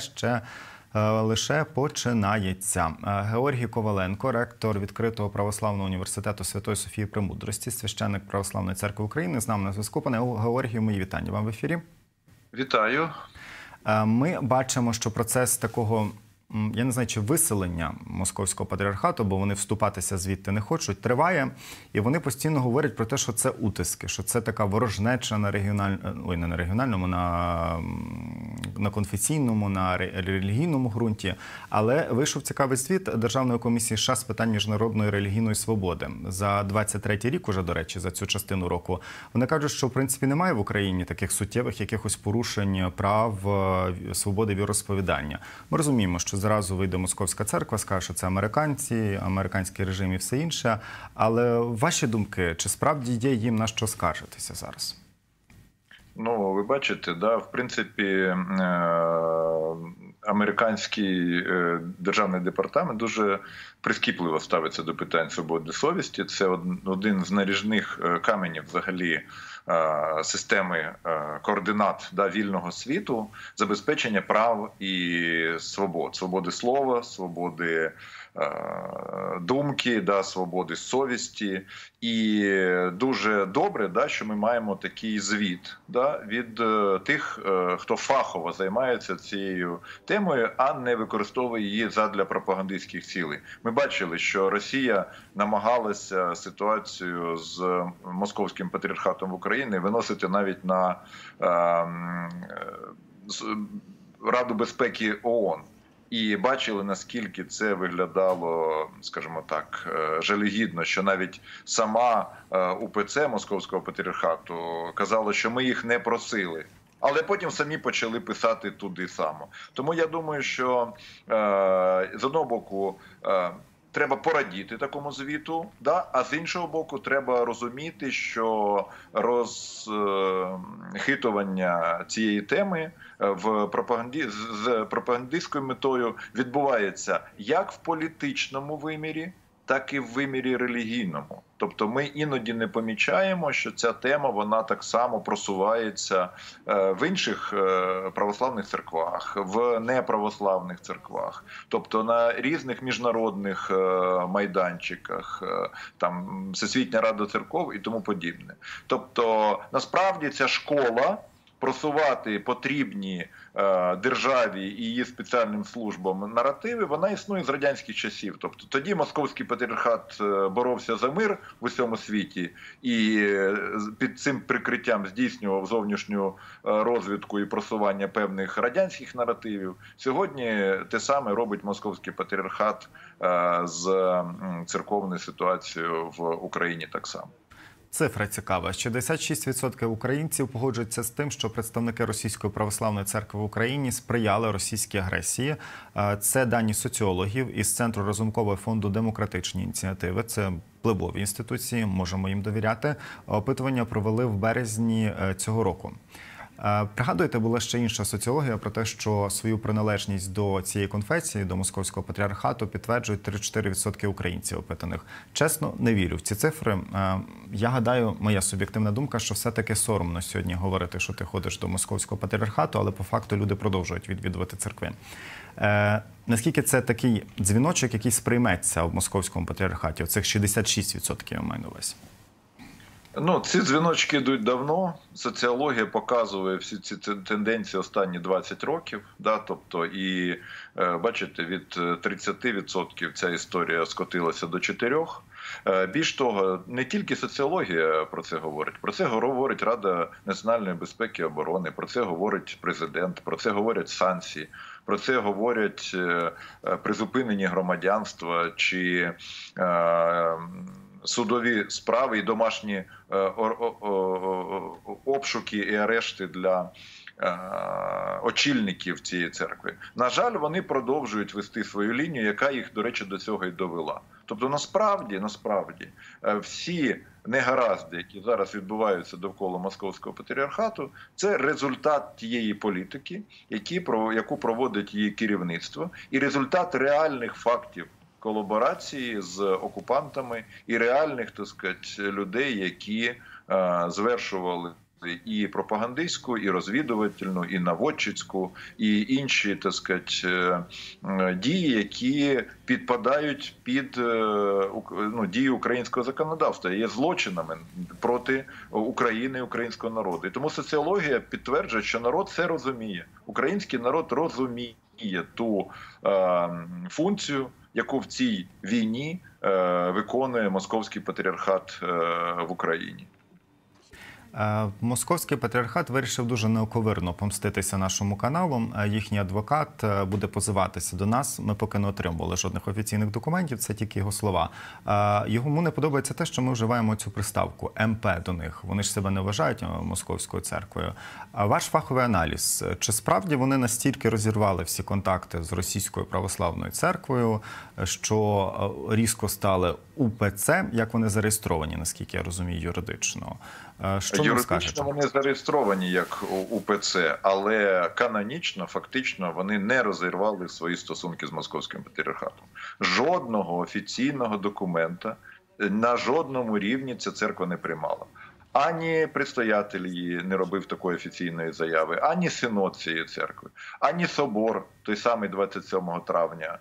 ще е, лише починається. Е, Георгій Коваленко, ректор відкритого православного університету Святої Софії Премудрості, священник Православної церкви України. З нами на зв'язку. Пане Георгію, мої вітання вам в ефірі. Вітаю. Е, Ми бачимо, що процес такого. Я не знаю, чи виселення московського патріархату, бо вони вступатися звідти не хочуть, триває, і вони постійно говорять про те, що це утиски, що це така ворожнеча на регіональ... ой, не на регіональному, на, на конфесійному, на ре- релігійному ґрунті. Але вийшов цікавий звіт Державної комісії США з питань міжнародної релігійної свободи за 23-й рік, уже до речі, за цю частину року. Вони кажуть, що в принципі немає в Україні таких суттєвих якихось порушень прав е, свободи віросповідання. Ми розуміємо, що зразу вийде московська церква, скаже, що це американці, американський режим і все інше. Але ваші думки, чи справді є їм на що скаржитися зараз? Ну, ви бачите, да, в принципі, е, американський е, державний департамент дуже прискіпливо ставиться до питань свободи совісті. Це один з наріжних е, каменів взагалі е, системи е, координат да, вільного світу, забезпечення прав і свобод, свободи слова, свободи. Думки, да, свободи совісті, і дуже добре, да, що ми маємо такий звіт да, від тих, хто фахово займається цією темою, а не використовує її задля пропагандистських цілей. Ми бачили, що Росія намагалася ситуацію з московським патріархатом в Україні виносити навіть на е, е, Раду безпеки ООН. І бачили наскільки це виглядало, скажімо так, е, жалюгідно, що навіть сама е, УПЦ Московського патріархату казала, що ми їх не просили. Але потім самі почали писати туди само. Тому я думаю, що е, з одного боку е, треба порадіти такому звіту, да? а з іншого боку, треба розуміти, що розхитування цієї теми е, в пропаганді з- пропагандистською метою відбувається як в політичному вимірі, так і в вимірі релігійному. Тобто, ми іноді не помічаємо, що ця тема вона так само просувається е, в інших е, православних церквах, в неправославних церквах, тобто на різних міжнародних е, майданчиках, там Всесвітня Рада церков і тому подібне. Тобто, насправді ця школа. Просувати потрібні е, державі і її спеціальним службам наративи, вона існує з радянських часів. Тобто тоді московський патріархат е, боровся за мир в усьому світі і е, під цим прикриттям здійснював зовнішню розвідку і просування певних радянських наративів. Сьогодні те саме робить московський патріархат з церковною ситуацією в Україні так само. Цифра цікава. 66% українців погоджуються з тим, що представники Російської православної церкви в Україні сприяли російській агресії. Е, Це дані соціологів із центру розумкового фонду демократичні ініціативи. Це впливові інституції, можемо їм довіряти. Опитування провели в березні е, цього року. Е, Пригадуєте, була ще інша соціологія про те, що свою приналежність до цієї конфесії, до московського патріархату, підтверджують 34% українців опитаних. Чесно, не вірю в ці цифри. Е, Я гадаю, моя суб'єктивна думка, що все-таки соромно сьогодні говорити, що ти ходиш до московського патріархату, але по факту люди продовжують відвідувати церкви. Е, Наскільки це такий дзвіночок, який сприйметься в московському патріархаті? Оцих 66% я маю на увазі. Ну, ці дзвіночки йдуть давно. Соціологія показує всі ці тенденції останні 20 років. Да? Тобто, і е, бачите, від е, 30% ця історія скотилася до 4%. Е, Більш того, не тільки соціологія про це говорить, про це говорить Рада національної безпеки і оборони, про це говорить президент, про це говорять санкції, про це говорять е, е, призупинені громадянства чи е, судові справи і домашні е, обшуки і арешти для е, очільників цієї церкви. На жаль, вони продовжують вести свою лінію, яка їх, до речі, до цього і довела. Тобто, насправді, насправді, е, всі негаразди, які зараз відбуваються довкола московського патріархату, це результат тієї політики, які яку проводить її керівництво, і результат реальних фактів колаборації з окупантами і реальних так сказати, людей, які е, звершували і пропагандистську, і розвідувальну, і наводчицьку, і інші так сказать, е, е, дії, які підпадають під ну, дії українського законодавства, є злочинами проти України, українського народу. І тому соціологія підтверджує, що народ це розуміє. Український народ розуміє ту е, функцію, яку в цій війні е, виконує московський патріархат е, в Україні. Е, Московський патріархат вирішив дуже неоковирно помститися нашому каналу. Е, Їхній адвокат е, буде позиватися до нас. Ми поки не отримували жодних офіційних документів. Це тільки його слова. Йому не подобається те, що ми вживаємо цю приставку МП до них. Вони ж себе не вважають московською церквою. Ваш фаховий аналіз чи справді вони настільки розірвали всі контакти з російською православною церквою, що різко стали УПЦ, як вони зареєстровані, наскільки я розумію, юридично? Е, Що? Юридично вони зареєстровані як УПЦ, але канонічно, фактично, вони не розірвали свої стосунки з московським патріархатом. Жодного офіційного документа на жодному рівні ця церква не приймала. Ані предстоятель її не робив такої офіційної заяви, ані синод цієї церкви, ані собор, той самий 27 травня, е,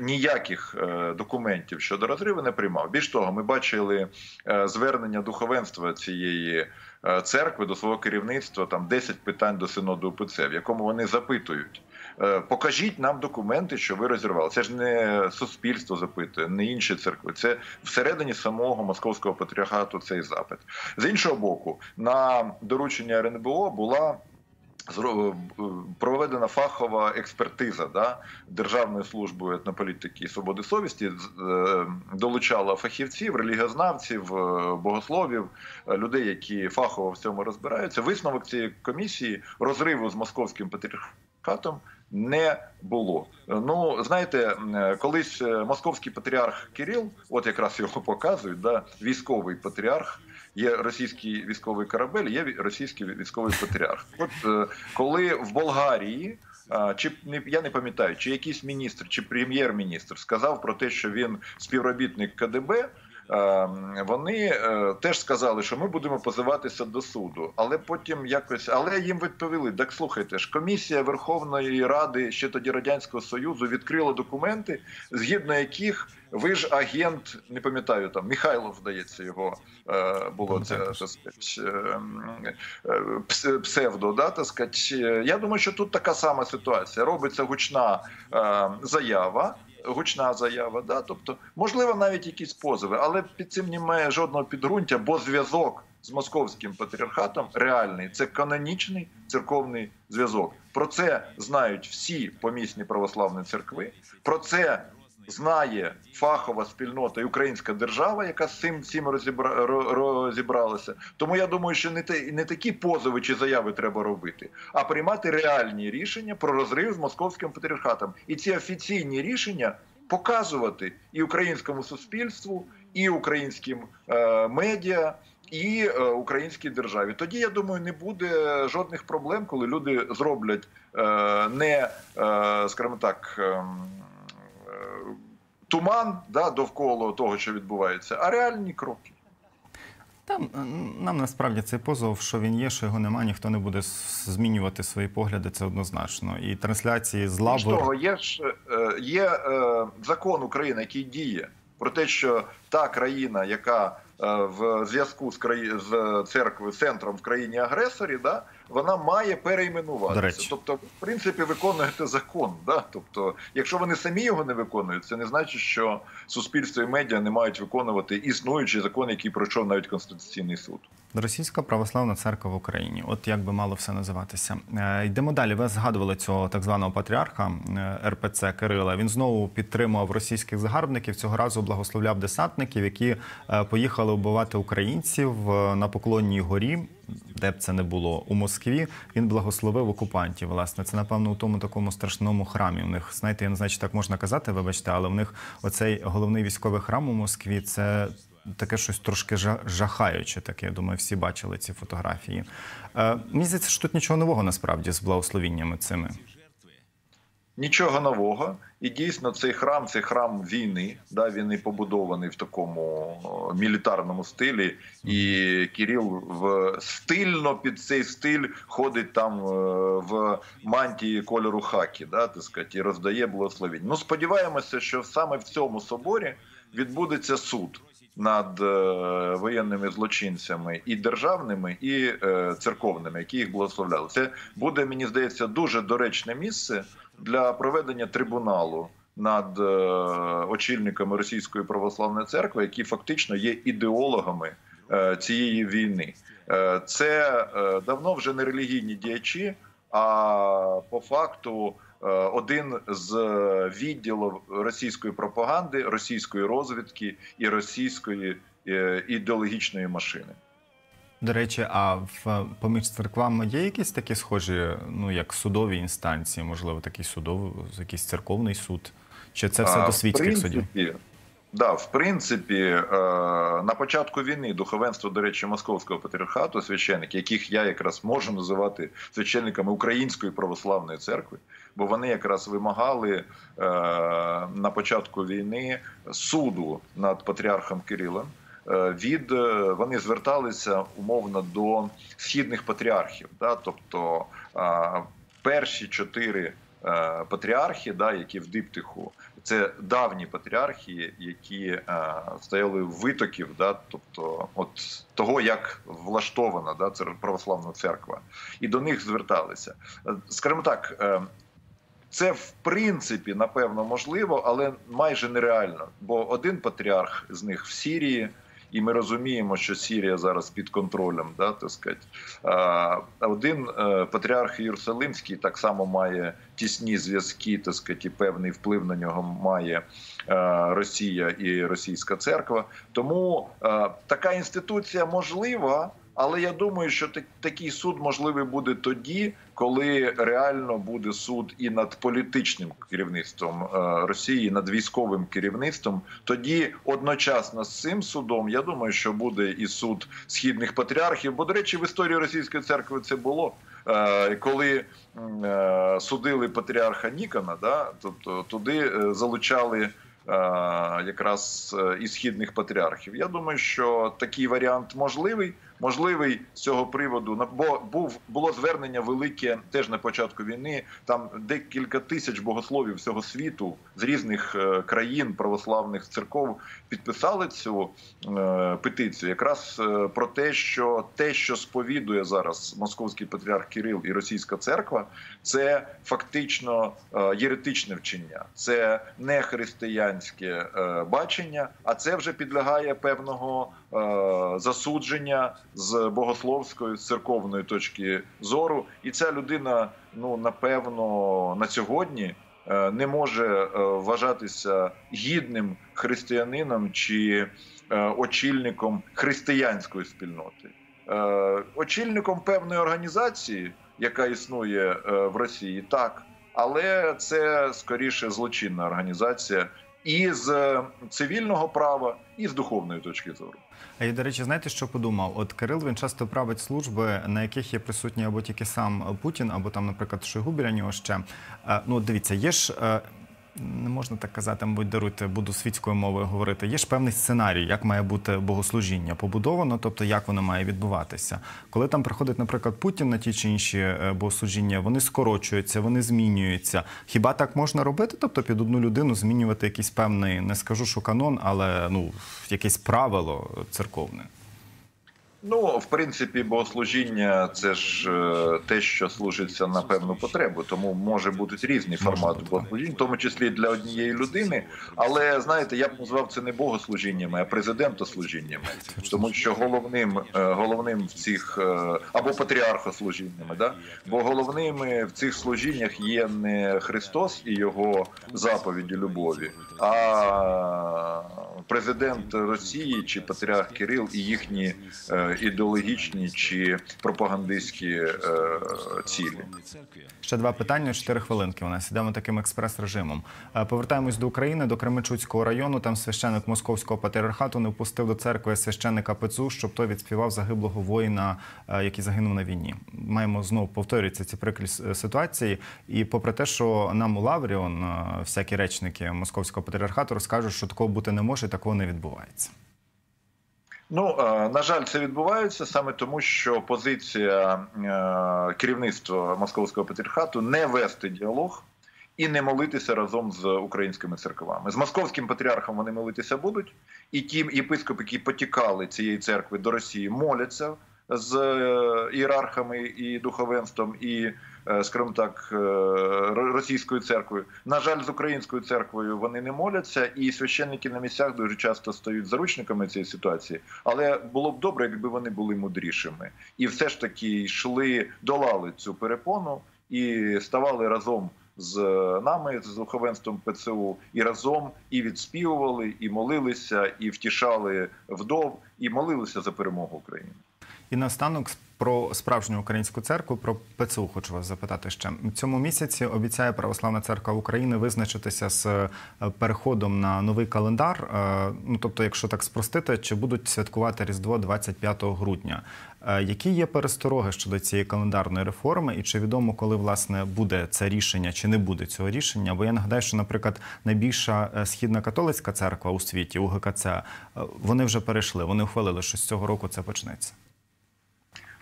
ніяких е, документів щодо розриву не приймав. Більш того, ми бачили е, звернення духовенства цієї е, церкви до свого керівництва, там 10 питань до синоду УПЦ, в якому вони запитують. е, Покажіть нам документи, що ви розірвали. Це ж не суспільство запитує, не інші церкви. Це всередині самого московського патріархату цей запит. З іншого боку, на доручення РНБО була е, проведена фахова експертиза да, Державною службою етнополітики і свободи совісті е, долучала фахівців, релігіознавців, е, богословів, е, людей, які фахово в цьому розбираються. Висновок цієї комісії розриву з московським патріархатом не було. Е, Ну знаєте, е, колись е, московський патріарх Кирил, от якраз його показують, да, військовий патріарх. Є російський військовий корабель, є російський військовий патріарх. От е, коли в Болгарії, чи я не пам'ятаю, чи якийсь міністр, чи прем'єр-міністр сказав про те, що він співробітник КДБ. Е, Вони е, теж сказали, що ми будемо позиватися до суду, але потім якось, але їм відповіли: так слухайте ж, комісія Верховної Ради ще тоді радянського союзу відкрила документи, згідно яких ви ж агент, не пам'ятаю там Михайлов, здається, його е, було це Так. так сказать, е, псевдо. Да, так сказать. Е, Я думаю, що тут така сама ситуація. Робиться гучна е, заява. Гучна заява, да, тобто, можливо, навіть якісь позови, але під цим немає жодного підґрунтя, бо зв'язок з московським патріархатом реальний це канонічний церковний зв'язок. Про це знають всі помісні православні церкви. Про це знає фахова спільнота і українська держава, яка з цим всім розібра... розібралася. Тому я думаю, що не те не такі позови чи заяви треба робити, а приймати реальні рішення про розрив з московським патріархатом. І ці офіційні рішення показувати і українському суспільству, і українським е, медіа. І е, українській державі тоді я думаю, не буде жодних проблем, коли люди зроблять е, не е, скажімо так. Туман да, довкола того, що відбувається, а реальні кроки. Там е, нам насправді цей позов, що він є, що його немає, ніхто не буде змінювати свої погляди. Це однозначно. І трансляції з Більш того, є ж е, є е, закон України, який діє про те, що та країна, яка в зв'язку з краї... з церквою центром в країні агресорі, да, вона має перейменуватися. Тобто, в принципі, виконуєте закон. Да? Тобто, якщо вони самі його не виконують, це не значить, що суспільство і медіа не мають виконувати існуючий закон, який пройшов навіть конституційний суд. Російська православна церква в Україні. От як би мало все називатися. Е, Йдемо далі. Ви згадували цього так званого патріарха е, РПЦ Кирила. Він знову підтримував російських загарбників. Цього разу благословляв десантників, які е, поїхали вбивати українців на Поклонній горі. Де б це не було у Москві, він благословив окупантів. Власне, це напевно у тому такому страшному храмі. У них знаєте, я не знаю, чи так можна казати, вибачте, але в них оцей головний військовий храм у Москві це таке щось трошки жа- жахаюче. Таке, я думаю, всі бачили ці фотографії. Е, мені здається, що тут нічого нового насправді з благословіннями цими. Нічого нового, і дійсно цей храм це храм війни. Да, Він і побудований в такому мілітарному стилі, і Кирил в стильно під цей стиль ходить там е, в мантії кольору хакі, да, так сказати, і роздає благословіння. Ну сподіваємося, що саме в цьому соборі відбудеться суд над е, воєнними злочинцями і державними, і е, церковними, які їх благословляли. Це буде, мені здається, дуже доречне місце для проведення трибуналу над е, очільниками Російської православної церкви, які фактично є ідеологами цієї війни. Це давно вже не релігійні діячі, а по факту. Е, Один з відділів російської пропаганди, російської розвідки і російської е, ідеологічної машини. До речі, а в поміж церквами є якісь такі схожі, ну як судові інстанції, можливо, такий судовий, якийсь церковний суд? Чи це все А, до світських судів? Да, в принципі, е, на початку війни духовенство, до речі, московського патріархату, священники, яких я якраз можу називати священниками Української православної церкви, бо вони якраз вимагали е, на початку війни суду над патріархом Кирилом. Е, Від вони зверталися умовно до східних патріархів, да, тобто перші чотири патріархи, да, які в диптиху, це давні патріархії, які е, стояли витоків, да, тобто от того, як влаштована да, православна церква, і до них зверталися. Скажімо так. е, це в принципі напевно можливо, але майже нереально. Бо один патріарх з них в Сірії, і ми розуміємо, що Сірія зараз під контролем, да, так сказати. Один е, патріарх Єрусалимський так само має тісні зв'язки, так сказати, певний вплив на нього має е, Росія і Російська церква. Тому е, така інституція можлива. Але я думаю, що такий суд можливий буде тоді, коли реально буде суд і над політичним керівництвом е, Росії, і над військовим керівництвом. Тоді одночасно з цим судом я думаю, що буде і суд східних патріархів. Бо, до речі, в історії російської церкви це було. Е, Коли е, судили патріарха Нікона, да, тобто туди залучали якраз і східних патріархів. Я думаю, що такий варіант можливий. Можливий з цього приводу бо був було звернення велике теж на початку війни. Там декілька тисяч богословів всього світу з різних е, країн православних церков підписали цю е, петицію, якраз е, про те, що те, що сповідує зараз московський патріарх Кирил і російська церква, це фактично єретичне вчення, це не християнське бачення, а це вже підлягає певного засудження з богословської з церковної точки зору. І ця людина, ну напевно, на сьогодні. е, Не може е, вважатися гідним християнином чи е, очільником християнської спільноти, Е, очільником певної організації, яка існує е, в Росії, так, але це скоріше злочинна організація і з е, цивільного права, і з духовної точки зору. А я, до речі, знаєте, що подумав? От Кирил він часто править служби, на яких є присутній або тільки сам Путін, або там, наприклад, Шойгу біля нього ще. Е, Ну, дивіться, є ж. Не можна так казати, мабуть, даруйте, буду світською мовою говорити. Є ж певний сценарій, як має бути богослужіння побудовано, тобто як воно має відбуватися. Коли там приходить, наприклад, Путін на ті чи інші е, богослужіння, вони скорочуються, вони змінюються. Хіба так можна робити? Тобто під одну людину змінювати якийсь певний, не скажу, що канон, але ну якесь правило церковне. Ну, в принципі, богослужіння це ж е, те, що служиться на певну потребу, тому може бути різний формат богослужінь, в тому числі для однієї людини. Але знаєте, я б назвав це не богослужіннями, а президентослужіннями, тому що головним е, головним в цих е, або патріархослужіннями, да? Бо головними в цих служіннях є не Христос і його заповіді любові, а президент Росії чи патріарх Кирил і їхні ідеологічні чи пропагандистські цілі. Ще два питання, чотири хвилинки. У нас ідемо таким експрес-режимом. Е, Повертаємось до України, до Кременчуцького району. Там священник московського патріархату не впустив до церкви священника Пецу, щоб той відспівав загиблого воїна, е, який загинув на війні. Маємо знову повторюються ці прикрі ситуації. І попри те, що нам у Лавріон е, всякі речники московського патріархату розкажуть, що такого бути не може, такого не відбувається. Ну е, на жаль, це відбувається саме тому, що позиція е, керівництва московського патріархату не вести діалог і не молитися разом з українськими церквами. З московським патріархом вони молитися будуть, і ті єпископи, які потікали цієї церкви до Росії, моляться з е, ієрархами і духовенством, і скажімо так, е, російською церквою. На жаль, з українською церквою вони не моляться, і священники на місцях дуже часто стають заручниками цієї ситуації. Але було б добре, якби вони були мудрішими і все ж таки йшли, долали цю перепону і ставали разом. З нами, з духовенством ПЦУ, і разом і відспівували, і молилися, і втішали вдов, і молилися за перемогу України. І наостанок про справжню українську церкву, про ПЦУ хочу вас запитати ще. Цьому місяці обіцяє Православна церква України визначитися з е, переходом на новий календар. Е, Ну тобто, якщо так спростити, чи будуть святкувати Різдво 25 грудня. Е, Які є перестороги щодо цієї календарної реформи, і чи відомо, коли власне буде це рішення, чи не буде цього рішення? Бо я нагадаю, що, наприклад, найбільша східна католицька церква у світі, УГКЦ, вони вже перейшли, вони ухвалили, що з цього року це почнеться.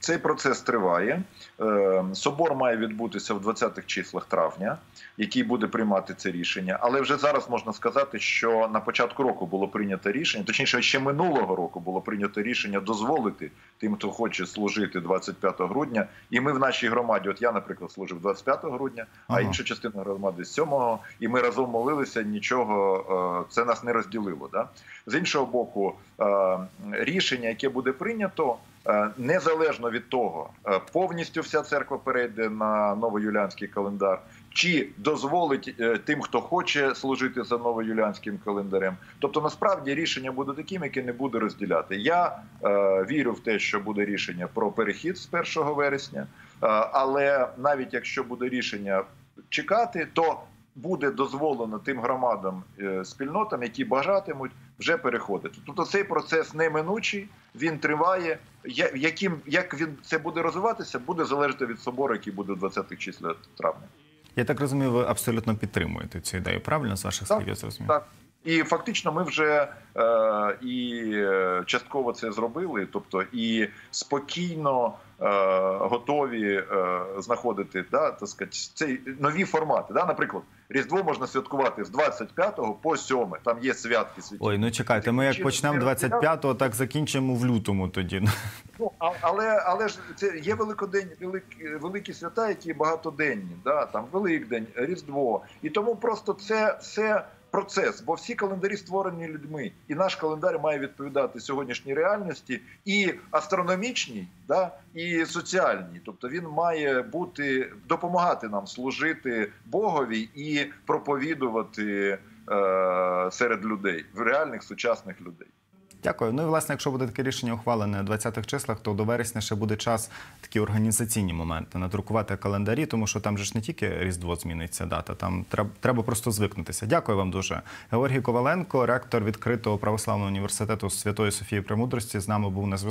Цей процес триває. Е, Собор має відбутися в 20-х числах травня, який буде приймати це рішення. Але вже зараз можна сказати, що на початку року було прийнято рішення, точніше, ще минулого року було прийнято рішення дозволити тим, хто хоче служити 25 грудня. І ми в нашій громаді, от я, наприклад, служив 25 грудня, а інша частина громади 7-го, і ми разом молилися. Нічого е, це нас не розділило. Да? З іншого боку, рішення, яке буде прийнято. Е, Незалежно від того, е, повністю вся церква перейде на новоюліанський календар, чи дозволить е, тим, хто хоче служити за новоюліанським календарем. Тобто, насправді рішення буде таким, яке не буде розділяти. Я е, вірю в те, що буде рішення про перехід з 1 вересня, е, але навіть якщо буде рішення чекати, то буде дозволено тим громадам е, спільнотам, які бажатимуть вже переходити. Тобто цей процес неминучий, він триває. Яким як він це буде розвиватися, буде залежати від собору, який буде 20 числа травня. Я так розумію, ви абсолютно підтримуєте цю ідею. Правильно з ваших слів я зрозумів? Так. І фактично ми вже е, і е, частково це зробили, тобто і спокійно е, готові е, знаходити да, так сказати, цей нові формати. Да? Наприклад, Різдво можна святкувати з 25 по 7, там є святки святі. Ой, ну чекайте, ми як почнемо 25-го, так закінчимо в лютому тоді. Ну, але, але ж це є великодень, великі, великі свята, які багатоденні, да? там Великдень, Різдво. І тому просто це, це процес, бо всі календарі створені людьми, і наш календар має відповідати сьогоднішній реальності і астрономічній, да? і соціальній. Тобто він має бути допомагати нам служити Богові і проповідувати е, серед людей, в реальних сучасних людей. Дякую. Ну і власне, якщо буде таке рішення ухвалене в 20-х числах, то до вересня ще буде час такі організаційні моменти надрукувати календарі, тому що там же ж не тільки Різдво зміниться дата, там треба, треба просто звикнутися. Дякую вам дуже. Георгій Коваленко, ректор відкритого православного університету Святої Софії Премудрості, з нами був на зв'язку.